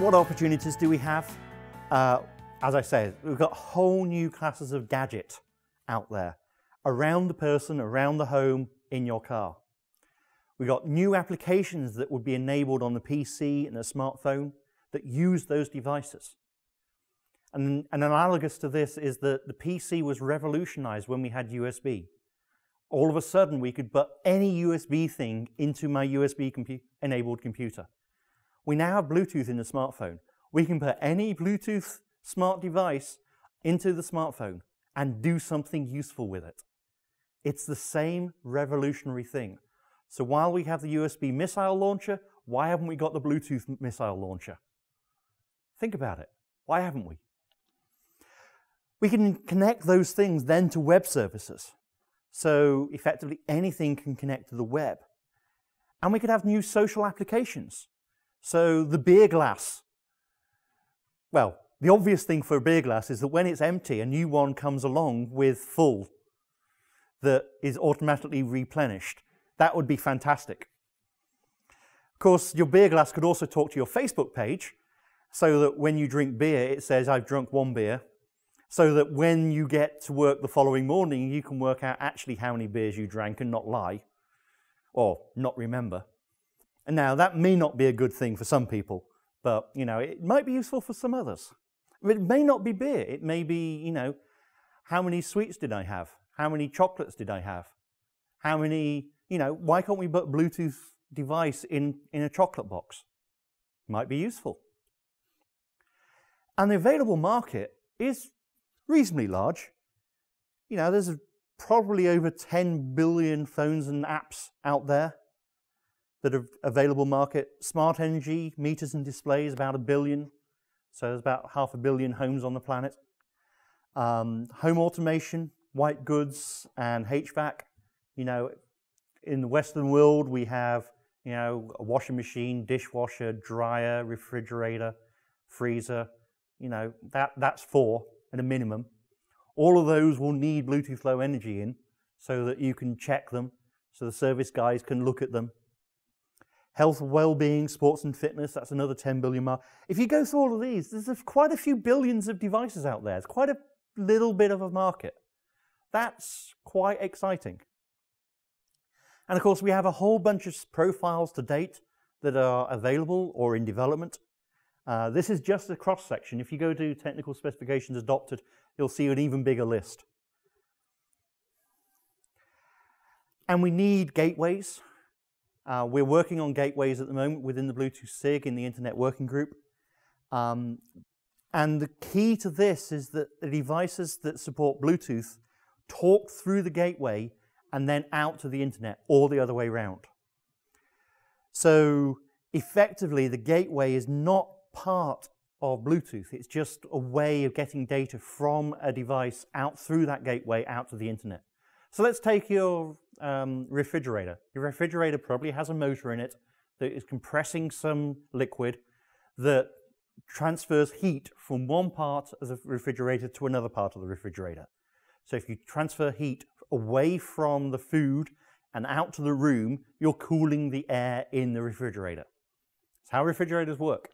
What opportunities do we have? Uh, as I said, we've got whole new classes of gadget out there around the person, around the home, in your car. We've got new applications that would be enabled on the PC and a smartphone that use those devices. And, and analogous to this is that the PC was revolutionized when we had USB. All of a sudden, we could put any USB thing into my USB compu enabled computer. We now have Bluetooth in the smartphone. We can put any Bluetooth smart device into the smartphone and do something useful with it. It's the same revolutionary thing. So while we have the USB missile launcher, why haven't we got the Bluetooth missile launcher? Think about it. Why haven't we? We can connect those things then to web services. So effectively anything can connect to the web. And we could have new social applications. So the beer glass. Well, the obvious thing for a beer glass is that when it's empty, a new one comes along with full that is automatically replenished. That would be fantastic. Of course, your beer glass could also talk to your Facebook page so that when you drink beer, it says, I've drunk one beer. So that when you get to work the following morning, you can work out actually how many beers you drank and not lie or not remember. And now that may not be a good thing for some people, but you know, it might be useful for some others. It may not be beer. It may be, you know, how many sweets did I have? How many chocolates did I have? How many, you know, why can't we put Bluetooth device in, in a chocolate box? Might be useful. And the available market is reasonably large. You know, there's probably over 10 billion phones and apps out there that are available market. Smart energy, meters and displays, about a billion. So there's about half a billion homes on the planet. Um, home automation, white goods, and HVAC. You know, in the Western world, we have, you know, a washing machine, dishwasher, dryer, refrigerator, freezer. You know, that, that's four at a minimum. All of those will need Bluetooth Low Energy in so that you can check them, so the service guys can look at them. Health, well-being, sports and fitness, that's another 10 billion mark. If you go through all of these, there's quite a few billions of devices out there. It's quite a little bit of a market. That's quite exciting. And of course, we have a whole bunch of profiles to date that are available or in development. Uh, this is just a cross section. If you go to technical specifications adopted, you'll see an even bigger list. And we need gateways. Uh, we're working on gateways at the moment within the Bluetooth SIG in the Internet Working Group. Um, and the key to this is that the devices that support Bluetooth talk through the gateway and then out to the internet or the other way around. So effectively, the gateway is not part of Bluetooth. It's just a way of getting data from a device out through that gateway out to the internet. So let's take your um, refrigerator. Your refrigerator probably has a motor in it that is compressing some liquid that transfers heat from one part of the refrigerator to another part of the refrigerator. So if you transfer heat away from the food and out to the room, you're cooling the air in the refrigerator. That's how refrigerators work.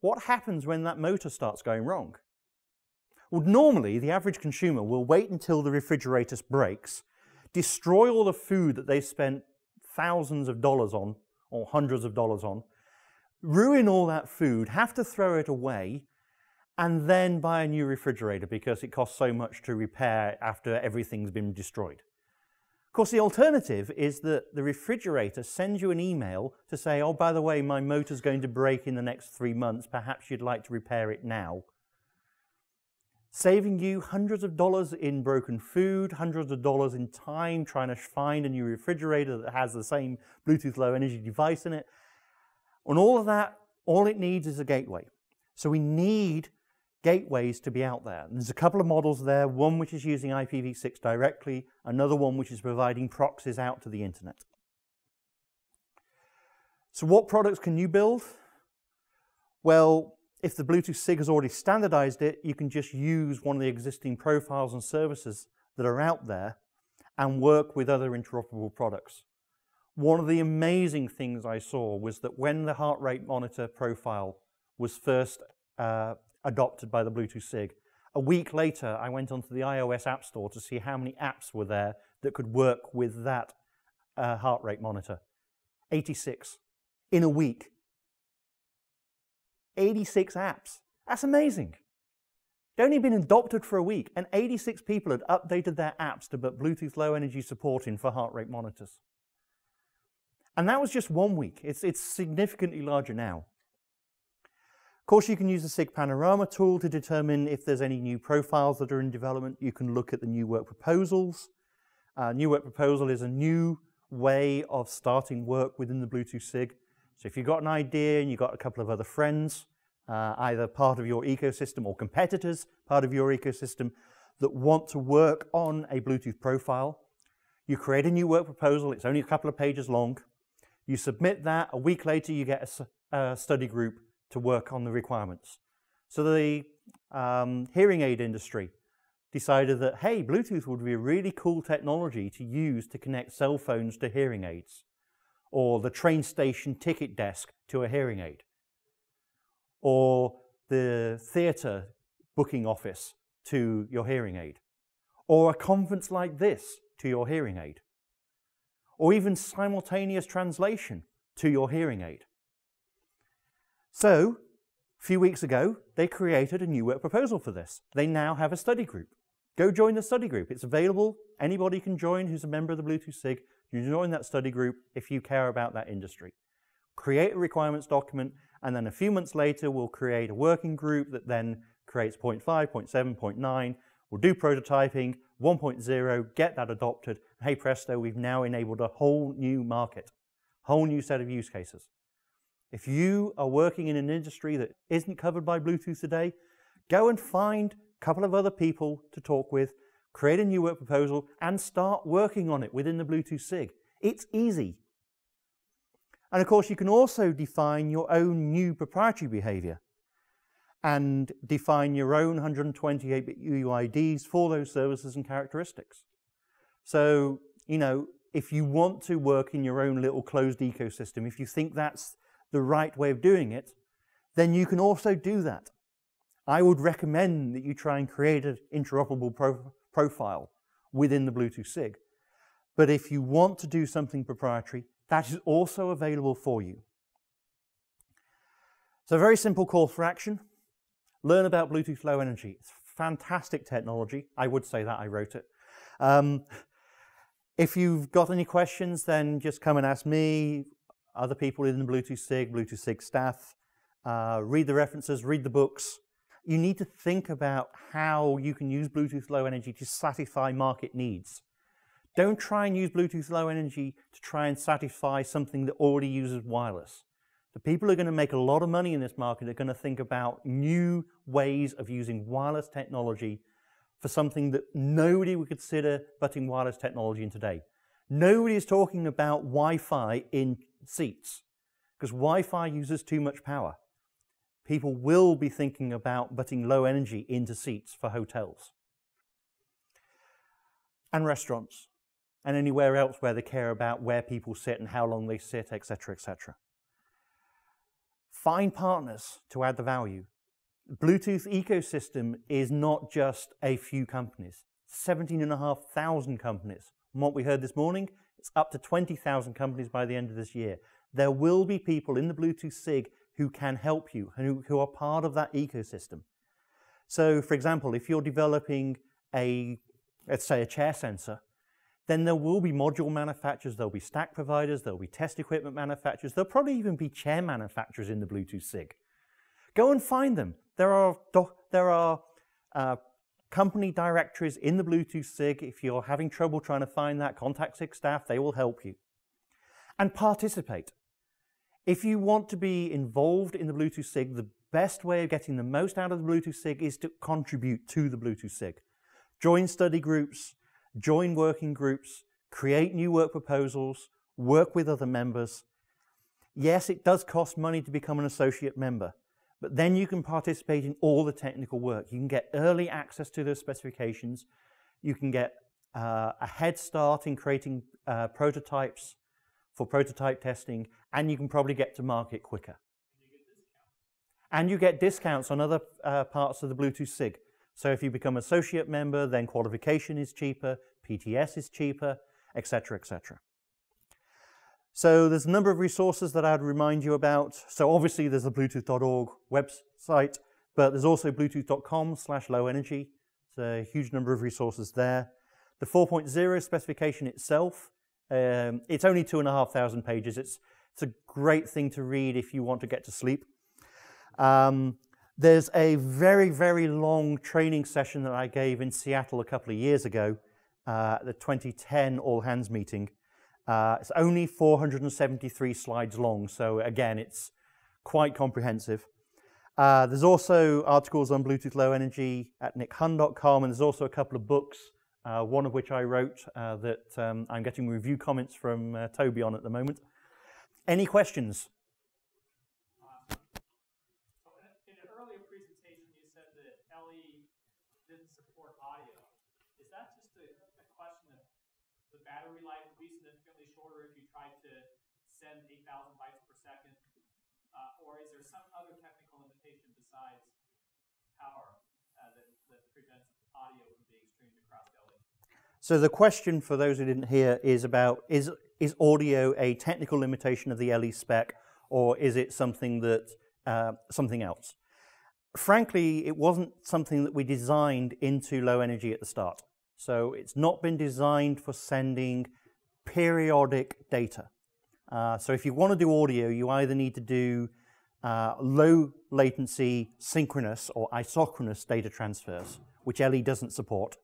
What happens when that motor starts going wrong? Well, normally the average consumer will wait until the refrigerator breaks, destroy all the food that they spent thousands of dollars on or hundreds of dollars on, ruin all that food, have to throw it away, and then buy a new refrigerator because it costs so much to repair after everything's been destroyed. Of course, the alternative is that the refrigerator sends you an email to say, oh, by the way, my motor's going to break in the next three months. Perhaps you'd like to repair it now. Saving you hundreds of dollars in broken food, hundreds of dollars in time trying to find a new refrigerator that has the same Bluetooth low energy device in it. On all of that, all it needs is a gateway. So we need gateways to be out there. And there's a couple of models there, one which is using IPv6 directly, another one which is providing proxies out to the internet. So what products can you build? Well, if the Bluetooth SIG has already standardized it, you can just use one of the existing profiles and services that are out there and work with other interoperable products. One of the amazing things I saw was that when the heart rate monitor profile was first uh, adopted by the Bluetooth SIG. A week later, I went onto the iOS App Store to see how many apps were there that could work with that uh, heart rate monitor. 86 in a week. 86 apps. That's amazing. They'd only been adopted for a week, and 86 people had updated their apps to put Bluetooth Low Energy support in for heart rate monitors. And that was just one week. It's, it's significantly larger now. Of course, you can use the SIG Panorama tool to determine if there's any new profiles that are in development. You can look at the new work proposals. Uh, new work proposal is a new way of starting work within the Bluetooth SIG. So if you've got an idea and you've got a couple of other friends, uh, either part of your ecosystem or competitors part of your ecosystem that want to work on a Bluetooth profile, you create a new work proposal. It's only a couple of pages long. You submit that. A week later, you get a, a study group to work on the requirements. So the um, hearing aid industry decided that, hey, Bluetooth would be a really cool technology to use to connect cell phones to hearing aids, or the train station ticket desk to a hearing aid, or the theatre booking office to your hearing aid, or a conference like this to your hearing aid, or even simultaneous translation to your hearing aid. So, a few weeks ago, they created a new work proposal for this. They now have a study group. Go join the study group. It's available. Anybody can join who's a member of the Bluetooth SIG. You join that study group if you care about that industry. Create a requirements document, and then a few months later, we'll create a working group that then creates 0.5, 0.7, 0.9. We'll do prototyping, 1.0, get that adopted. Hey presto, we've now enabled a whole new market, whole new set of use cases. If you are working in an industry that isn't covered by Bluetooth today, go and find a couple of other people to talk with, create a new work proposal, and start working on it within the Bluetooth SIG. It's easy. And of course, you can also define your own new proprietary behavior and define your own 128-bit UUIDs for those services and characteristics. So, you know, if you want to work in your own little closed ecosystem, if you think that's the right way of doing it, then you can also do that. I would recommend that you try and create an interoperable pro profile within the Bluetooth SIG. But if you want to do something proprietary, that is also available for you. So, very simple call for action. Learn about Bluetooth Low Energy. It's fantastic technology. I would say that I wrote it. Um, if you've got any questions, then just come and ask me other people in the Bluetooth SIG, Bluetooth SIG staff, uh, read the references, read the books. You need to think about how you can use Bluetooth Low Energy to satisfy market needs. Don't try and use Bluetooth Low Energy to try and satisfy something that already uses wireless. The people who are going to make a lot of money in this market are going to think about new ways of using wireless technology for something that nobody would consider putting wireless technology in today. Nobody is talking about Wi-Fi in seats because Wi-Fi uses too much power. People will be thinking about putting low energy into seats for hotels and restaurants and anywhere else where they care about where people sit and how long they sit, etc., etc. Find partners to add the value. Bluetooth ecosystem is not just a few companies. 17,500 companies. From what we heard this morning, it's up to 20,000 companies by the end of this year. There will be people in the Bluetooth SIG who can help you and who, who are part of that ecosystem. So, for example, if you're developing a, let's say, a chair sensor, then there will be module manufacturers, there'll be stack providers, there'll be test equipment manufacturers, there'll probably even be chair manufacturers in the Bluetooth SIG. Go and find them. There are, there are uh, company directories in the Bluetooth SIG. If you're having trouble trying to find that, contact SIG staff, they will help you. And participate. If you want to be involved in the Bluetooth SIG, the best way of getting the most out of the Bluetooth SIG is to contribute to the Bluetooth SIG. Join study groups, join working groups, create new work proposals, work with other members. Yes, it does cost money to become an associate member, but then you can participate in all the technical work. You can get early access to those specifications. You can get uh, a head start in creating uh, prototypes for prototype testing, and you can probably get to market quicker. And you get discounts on other uh, parts of the Bluetooth SIG. So if you become associate member, then qualification is cheaper, PTS is cheaper, etc., etc. So there's a number of resources that I'd remind you about. So obviously there's the bluetooth.org website, but there's also bluetooth.com slash low energy. It's a huge number of resources there. The 4.0 specification itself, um, it's only two and a half thousand pages. It's, it's a great thing to read if you want to get to sleep. Um, there's a very, very long training session that I gave in Seattle a couple of years ago, uh, the 2010 All Hands meeting. Uh, it's only 473 slides long, so again, it's quite comprehensive. Uh, there's also articles on Bluetooth Low Energy at nickhunn.com, and there's also a couple of books, uh, one of which I wrote uh, that um, I'm getting review comments from uh, Toby on at the moment. Any questions? battery life would be significantly shorter if you tried to send 8,000 bytes per second? Uh, or is there some other technical limitation besides power uh, that, that prevents audio from being streamed across LE? So the question for those who didn't hear is about is is audio a technical limitation of the LE spec or is it something that uh, something else? Frankly, it wasn't something that we designed into low energy at the start. So it's not been designed for sending periodic data. Uh, so if you want to do audio, you either need to do uh, low latency synchronous or isochronous data transfers, which LE doesn't support,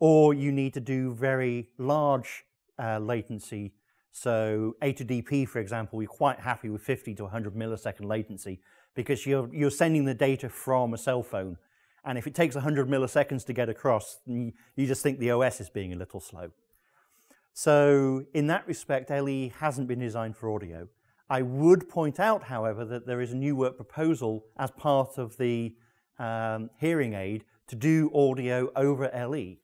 or you need to do very large uh, latency. So A2DP, for example, we're quite happy with 50 to 100 millisecond latency because you're, you're sending the data from a cell phone and if it takes 100 milliseconds to get across, you just think the OS is being a little slow. So in that respect, LE hasn't been designed for audio. I would point out, however, that there is a new work proposal as part of the um, hearing aid to do audio over LE.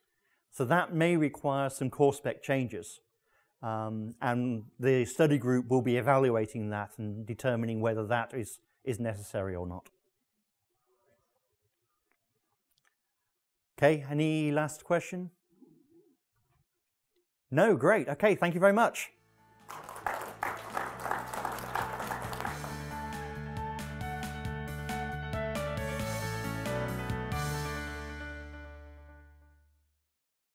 So that may require some core spec changes. Um, and the study group will be evaluating that and determining whether that is, is necessary or not. Okay, any last question? No, great. Okay, thank you very much.